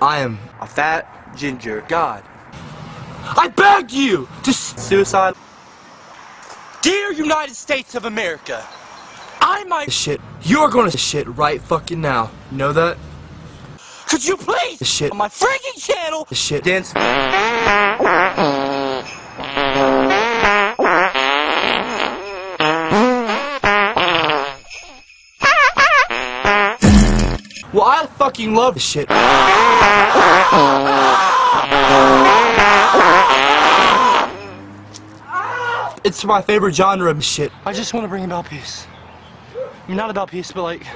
I am a fat ginger god. I begged you to s- suicide Dear United States of America, I might. shit. You're gonna shit right fucking now. You know that? Could you please? Shit. On my freaking channel. The shit dance. Well, I fucking love the shit. It's my favorite genre of shit. I just want to bring about peace. I mean, not about peace, but like